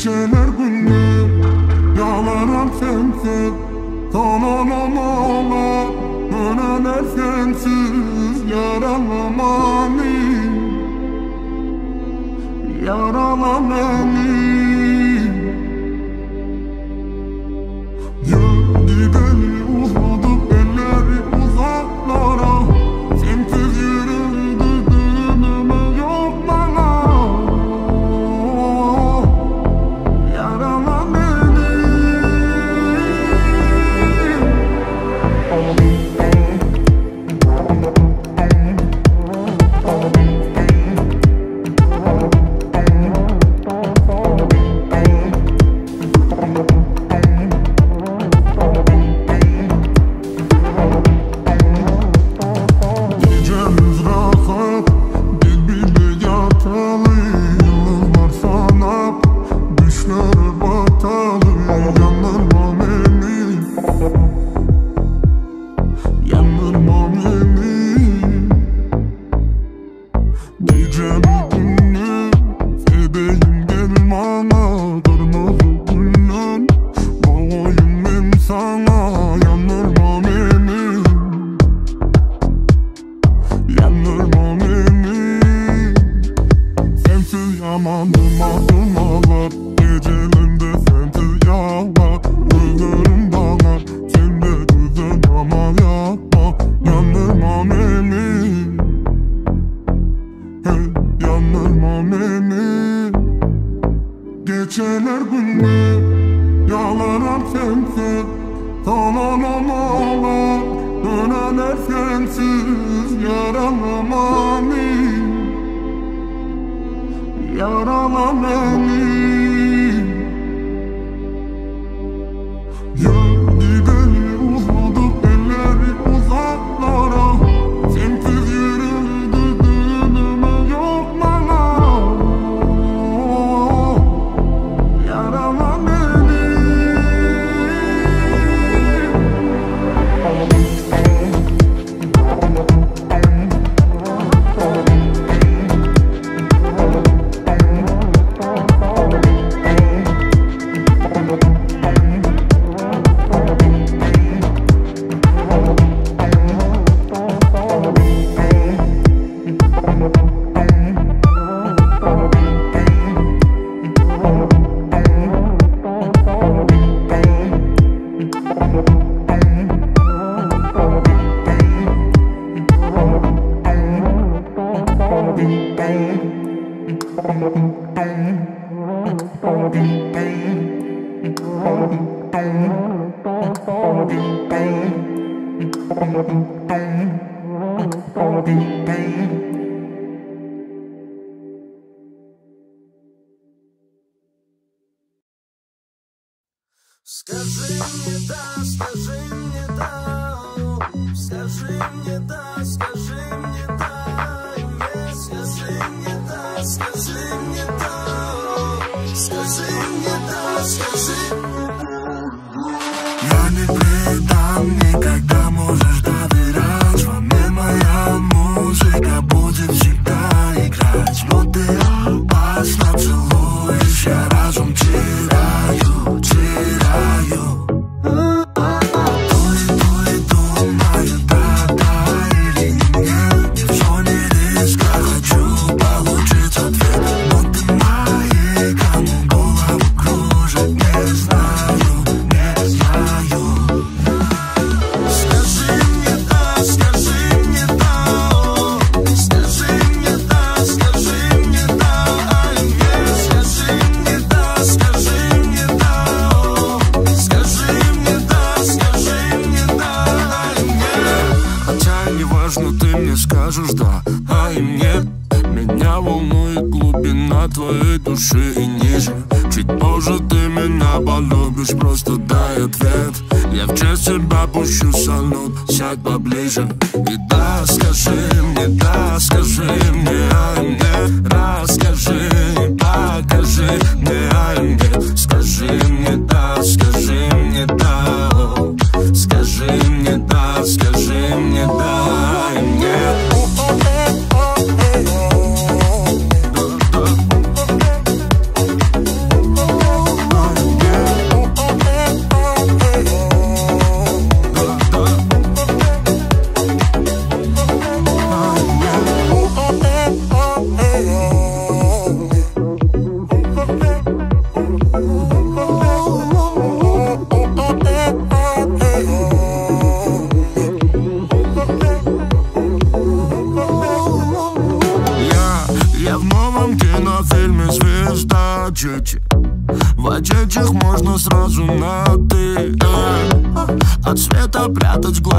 Geceler gündür Yalanan sensin. Tananam ağlar Ölenler sensiz. Yaralı mani Yaralı mani.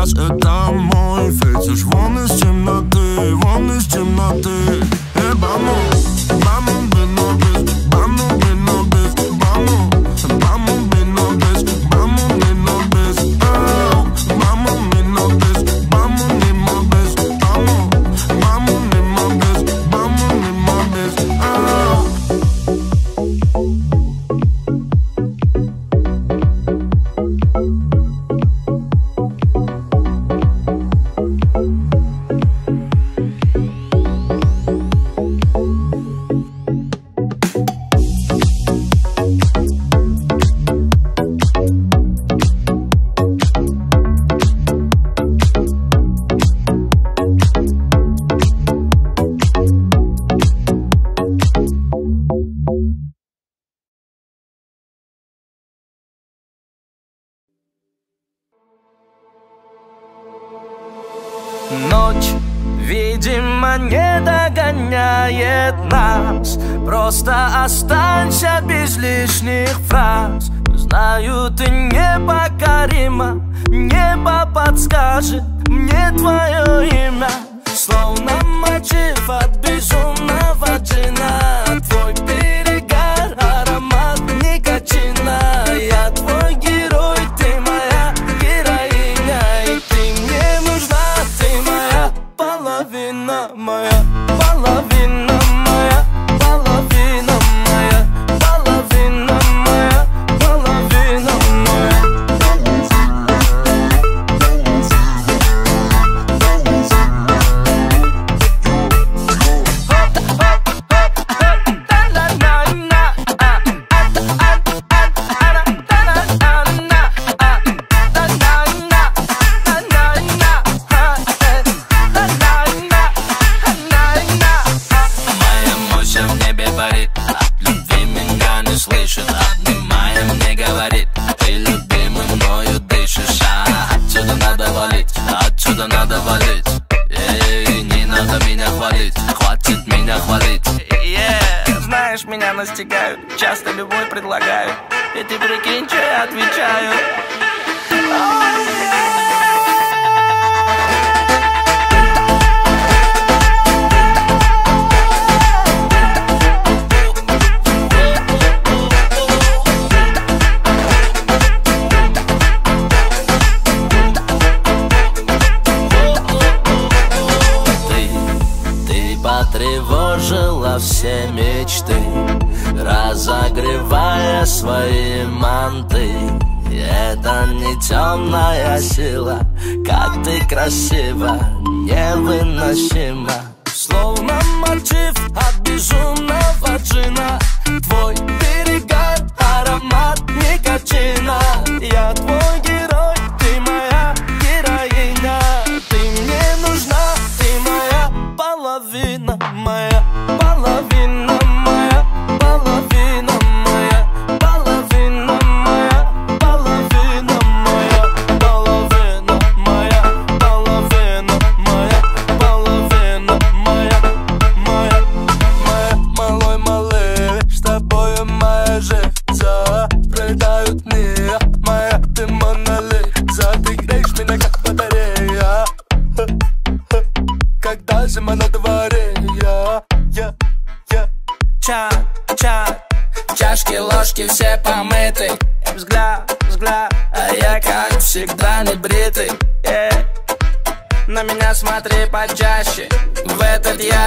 als een Ночь, видимо, не догоняет нас. Просто останься без лишних фраз. Знаю, ты непокорима Небо подскажет мне твое имя. Словно мотив от безумного джина Твой хвалить, хватит меня хвалить. Знаешь, меня настигают, часто любовь предлагают И ты прикинь, что я отвечаю oh, yeah. на все мечты Разогревая свои манты. Это не темная сила Как ты красива, невыносимо. Словно мотив от безумного джина.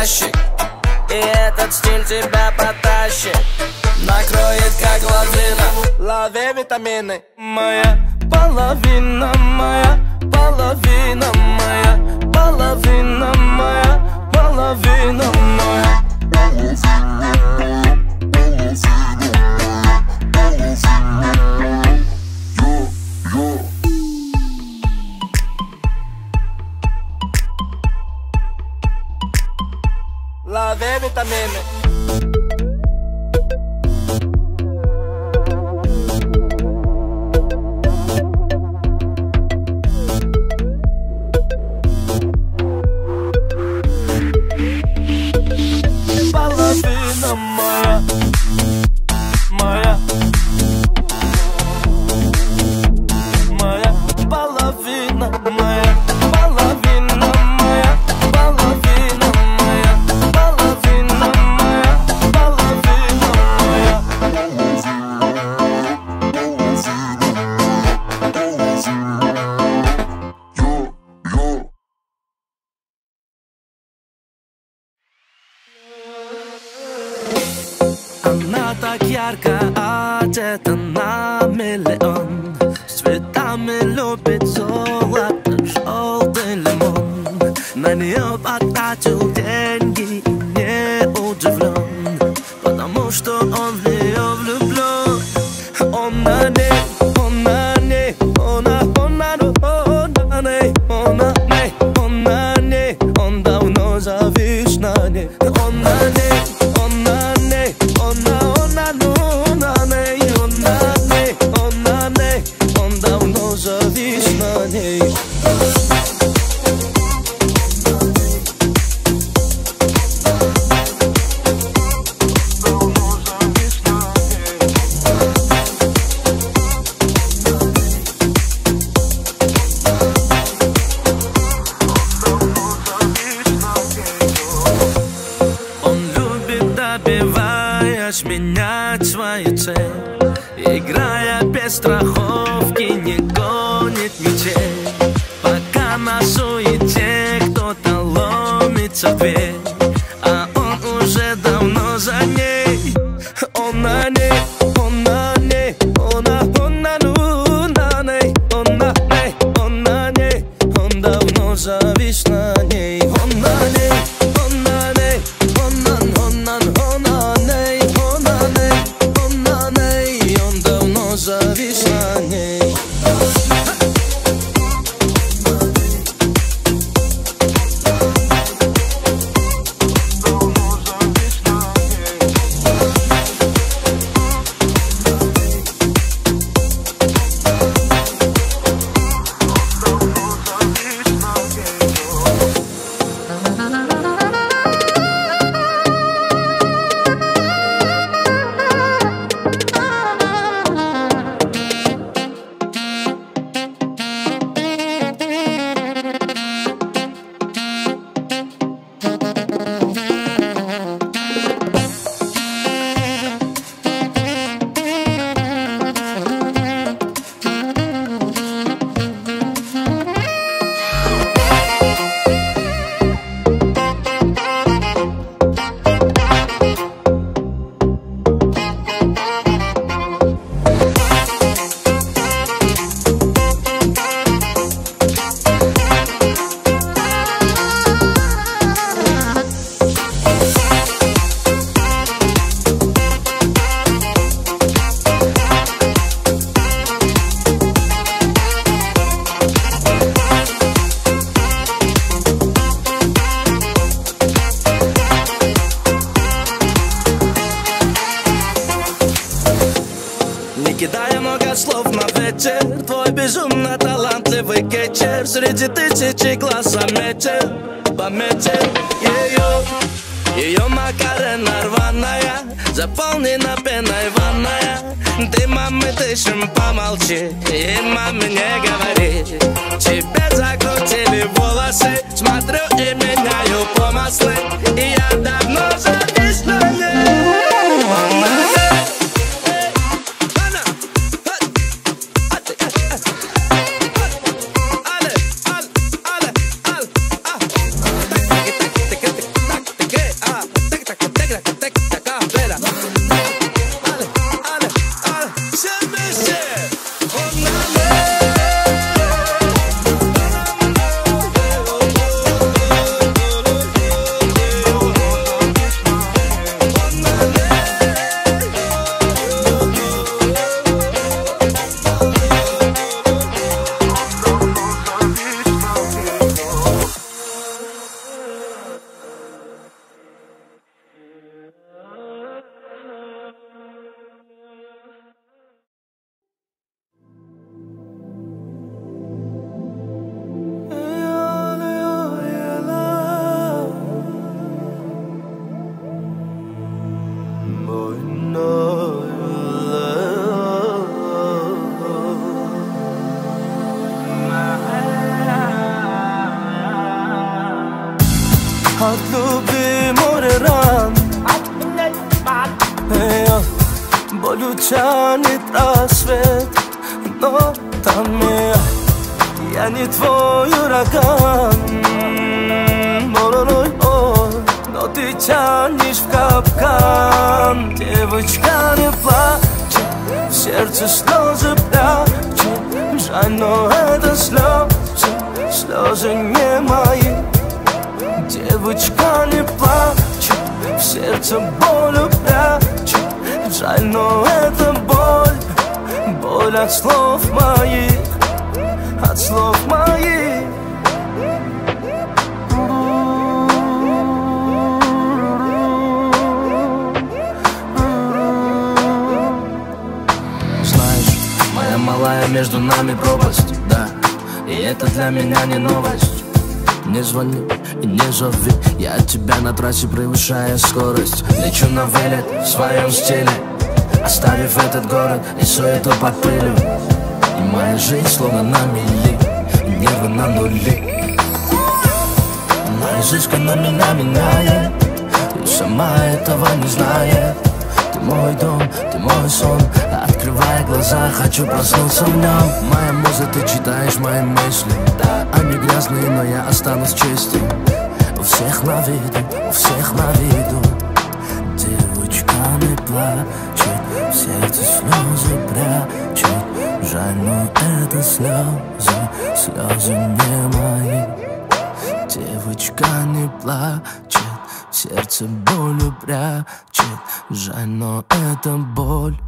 Этот ящик менять свою цель Играя без страховки, Но там я, я не твой ураган. Ой, ой, Но ты тянешь в капкан. Девочка не плачет, в сердце слезы прячет Жаль, но это слезы, слезы не мои. Девочка не плачет, в сердце боль прячет Жаль, но это боль от слов моих От слов моих. Знаешь, моя малая между нами пропасть, да. И это для меня не новость. Не звони и не зови Я от тебя на трассе превышая скорость. Лечу на вылет в своем стиле Оставив этот город и суету под пылью И моя жизнь словно на мели Нервы на нули. Она изысканно меня меняет И сама этого не знает Ты мой дом, ты мой сон Открывая глаза, хочу проснуться в нем Моя муза, ты читаешь мои мысли. Они грязные, но я останусь чистым У всех на виду, у всех на виду. Девочка не плачет сердце слезы прячет Жаль, но это слезы, слезы не мои. Девочка не плачет, сердце болью прячет. Жаль, но это боль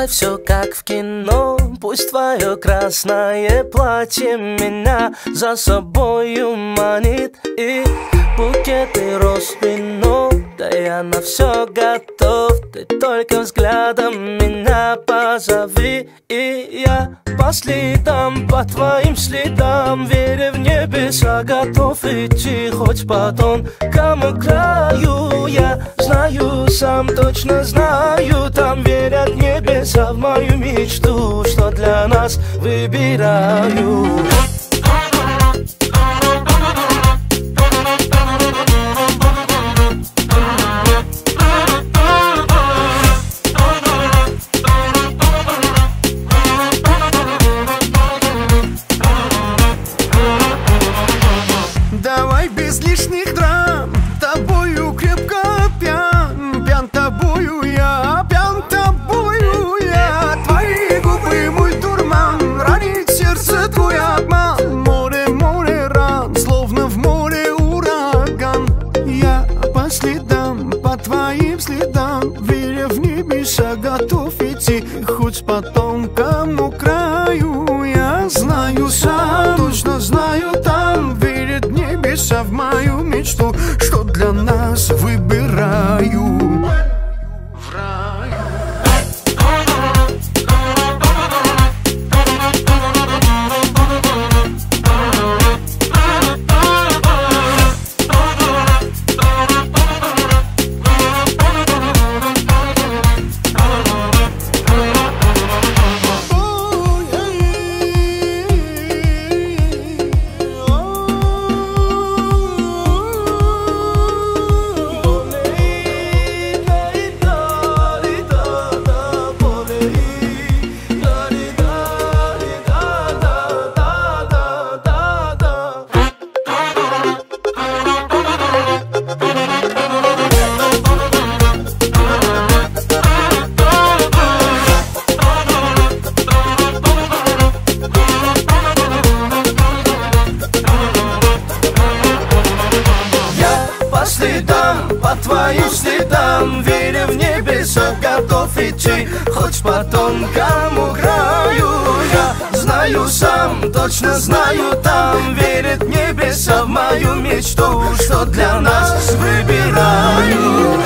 Давай все как в кино. Пусть твое красное платье Меня за собою манит И букеты роз вино Да я на все готов. Ты только взглядом меня позови И я по следам, по твоим следам. Веря в небеса, готов идти Хоть по тонкому краю. Я знаю, сам точно знаю Там верят небеса в мою мечту Что для нас выбираю давай без лишних драм. Тобою крепко пьян. Пьян тобою я, пьян тобою я. Твои губы мой дурман. Ранит сердце твой обман. Море, море ран, словно в море ураган. Я по следам, по твоим следам. Веря в небеса, готов идти. Хоть потом кому краю Я знаю сам, точно что точно знаю, там верит небеса в мою мечту, что для нас выбираю.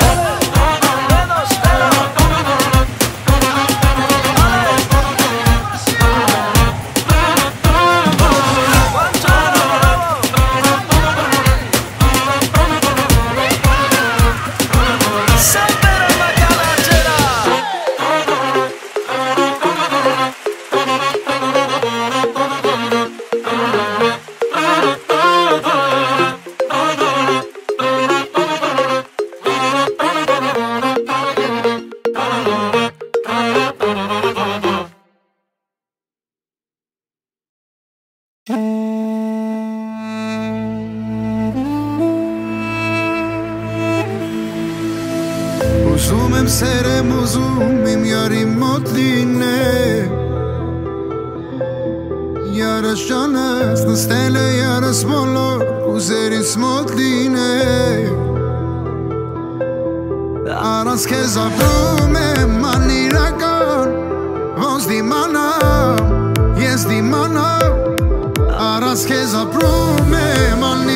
նշանս նստել է յանս մոլոր ուզերից մոտ լինել Առանց կեզ ապրում եմ անիրական ոնց դիմանամ, ես դիմանամ Առանց կեզ ապրում եմ անիրական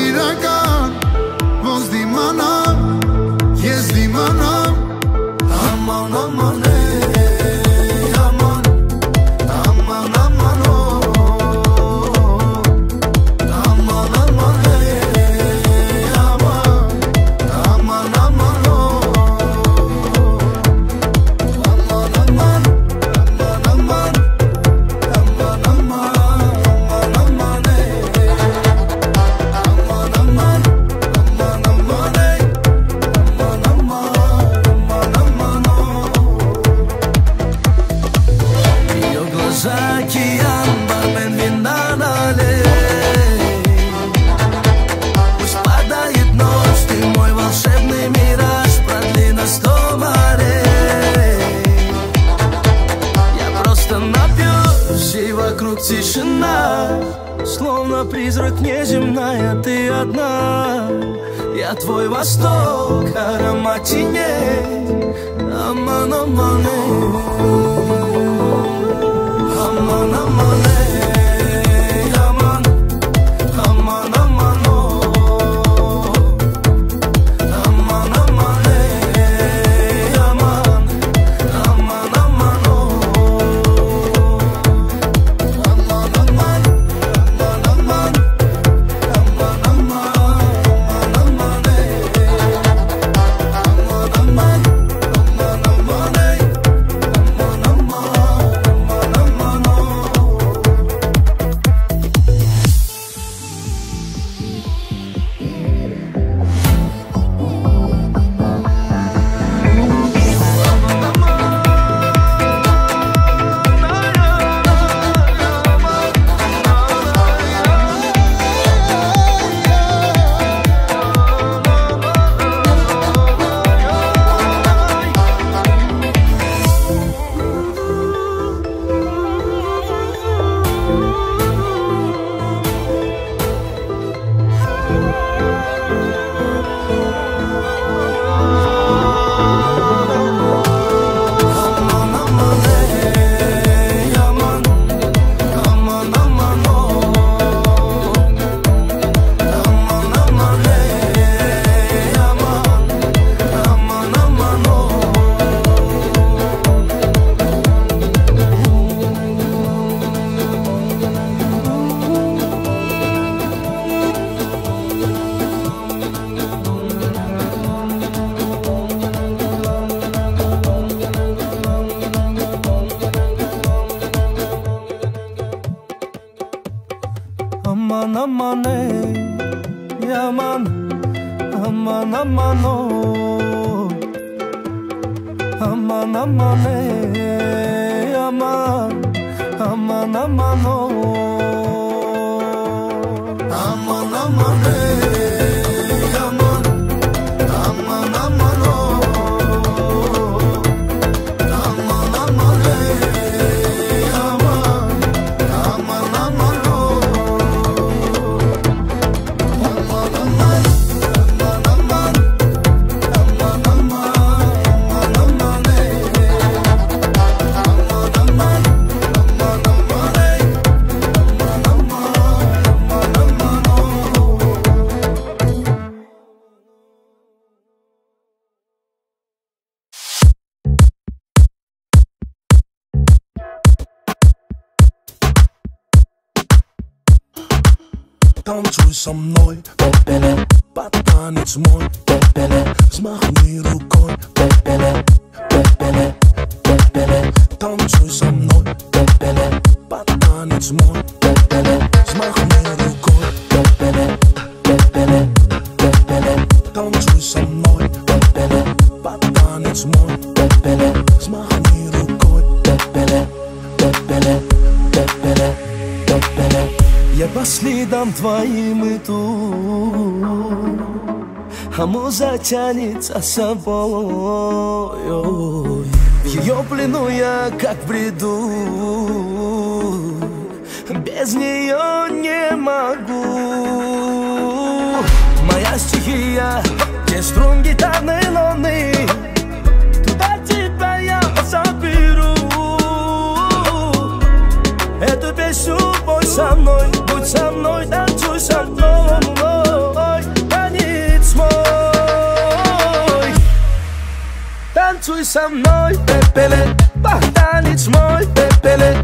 Словно призрак неземная, ты одна. Я твой восток, ароматине Аманамане Аманамане Танцуй со мной, попеле Потанец мой, попеле Взмахни рукой, попеле Попеле, попеле Танцуй со мной, попеле Потанец мой тебя тянет за собой В ее плену я как бреду. Без нее не могу. Моя стихия, где струн гитарной луны Туда тебя я заберу. Эту песню пой со мной, будь со мной, да Tancuj sa mną, pepele, pach taniec mój, pepele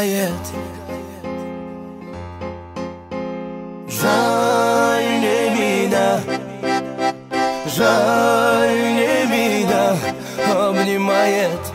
мигает Жаль не меня, Жаль не меня Обнимает.